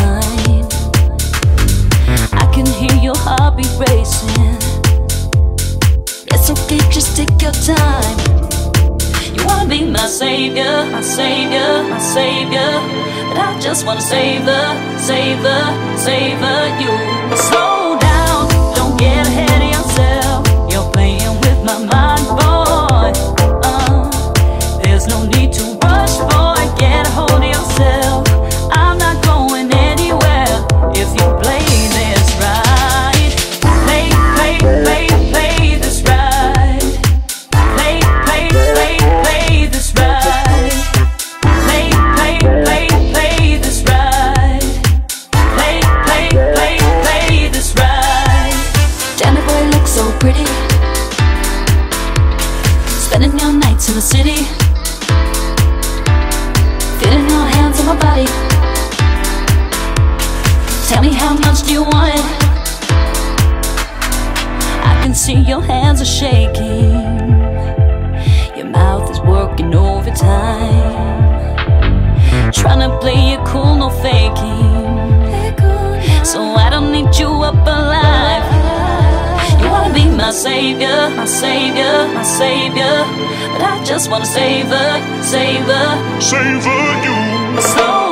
mind. I can hear your heartbeat racing. It's okay, just take your time. You wanna be my savior, my savior, my savior. But I just wanna savor, savor, savor you. Spending your nights in the city. Feeling your hands on my body. Tell me how much do you want it? I can see your hands are shaking. Your mouth is working overtime. Trying to play it cool, no faking. So I my savior, my savior. But I just wanna savor, savor, savor you.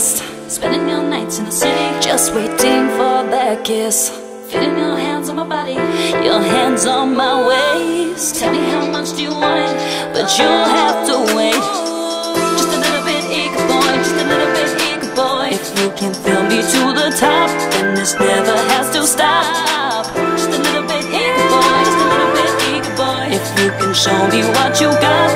Resist. Spending your nights in the city, just waiting for that kiss. Feeling your hands on my body, your hands on my waist. Tell me how much do you want it, but you'll have to wait. Just a little bit eager boy, just a little bit eager boy. If you can feel me to the top, then this never has to stop. Just a little bit eager boy, just a little bit eager boy. If you can show me what you got.